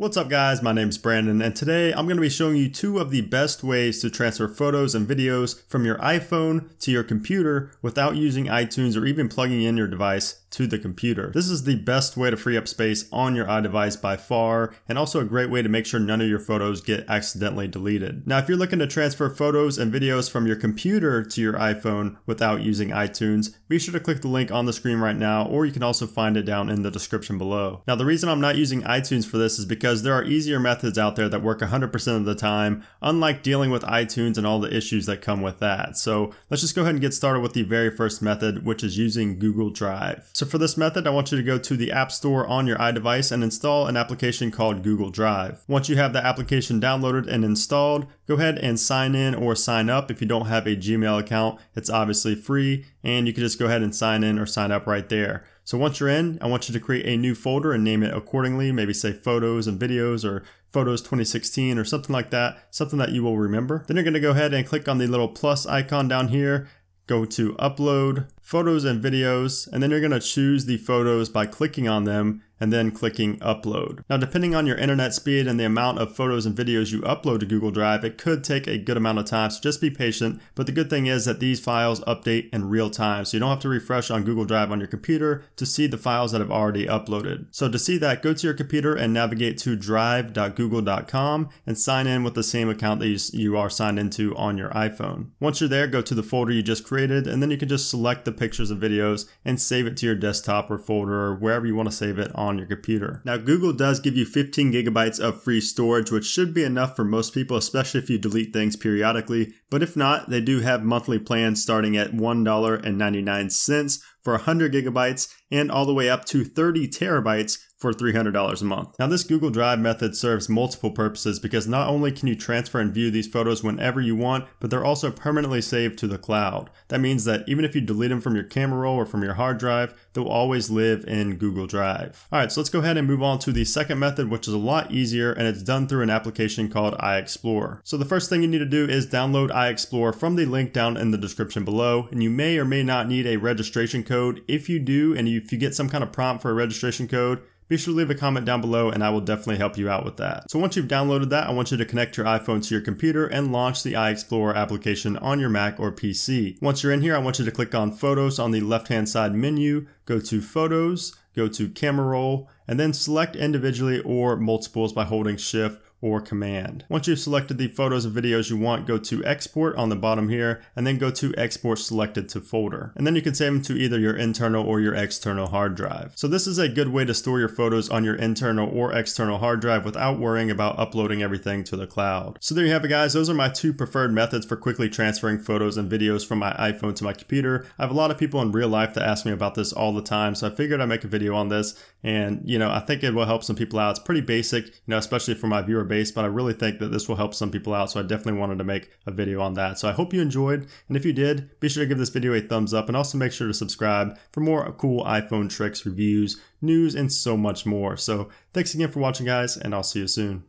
What's up guys, my name is Brandon and today I'm going to be showing you two of the best ways to transfer photos and videos from your iPhone to your computer without using iTunes or even plugging in your device to the computer. This is the best way to free up space on your iDevice by far and also a great way to make sure none of your photos get accidentally deleted. Now if you're looking to transfer photos and videos from your computer to your iPhone without using iTunes, be sure to click the link on the screen right now or you can also find it down in the description below. Now the reason I'm not using iTunes for this is because because there are easier methods out there that work 100% of the time, unlike dealing with iTunes and all the issues that come with that. So let's just go ahead and get started with the very first method, which is using Google Drive. So for this method, I want you to go to the App Store on your iDevice and install an application called Google Drive. Once you have the application downloaded and installed, go ahead and sign in or sign up. If you don't have a Gmail account, it's obviously free and you can just go ahead and sign in or sign up right there. So once you're in, I want you to create a new folder and name it accordingly. Maybe say photos and videos or photos 2016 or something like that, something that you will remember. Then you're gonna go ahead and click on the little plus icon down here, go to upload, photos and videos, and then you're gonna choose the photos by clicking on them and then clicking upload. Now depending on your internet speed and the amount of photos and videos you upload to Google Drive, it could take a good amount of time, so just be patient. But the good thing is that these files update in real time, so you don't have to refresh on Google Drive on your computer to see the files that have already uploaded. So to see that, go to your computer and navigate to drive.google.com and sign in with the same account that you are signed into on your iPhone. Once you're there, go to the folder you just created, and then you can just select the pictures and videos and save it to your desktop or folder or wherever you want to save it on your computer. Now Google does give you 15 gigabytes of free storage, which should be enough for most people, especially if you delete things periodically. But if not, they do have monthly plans starting at $1.99 for 100 gigabytes and all the way up to 30 terabytes for $300 a month. Now this Google Drive method serves multiple purposes because not only can you transfer and view these photos whenever you want, but they're also permanently saved to the cloud. That means that even if you delete them from your camera roll or from your hard drive, they'll always live in Google Drive. Alright, so let's go ahead and move on to the second method, which is a lot easier and it's done through an application called iExplorer. So the first thing you need to do is download iExplorer from the link down in the description below, and you may or may not need a registration code. If you do, and if you get some kind of prompt for a registration code, be sure to leave a comment down below and I will definitely help you out with that. So once you've downloaded that, I want you to connect your iPhone to your computer and launch the iExplorer application on your Mac or PC. Once you're in here, I want you to click on Photos on the left-hand side menu, go to Photos, go to Camera Roll, and then select individually or multiples by holding Shift or command. Once you've selected the photos and videos you want, go to export on the bottom here, and then go to export selected to folder. And then you can save them to either your internal or your external hard drive. So this is a good way to store your photos on your internal or external hard drive without worrying about uploading everything to the cloud. So there you have it guys, those are my two preferred methods for quickly transferring photos and videos from my iPhone to my computer. I have a lot of people in real life that ask me about this all the time, so I figured I'd make a video on this, and you know, I think it will help some people out. It's pretty basic, you know, especially for my viewer base, but I really think that this will help some people out. So I definitely wanted to make a video on that. So I hope you enjoyed. And if you did, be sure to give this video a thumbs up and also make sure to subscribe for more cool iPhone tricks, reviews, news, and so much more. So thanks again for watching guys, and I'll see you soon.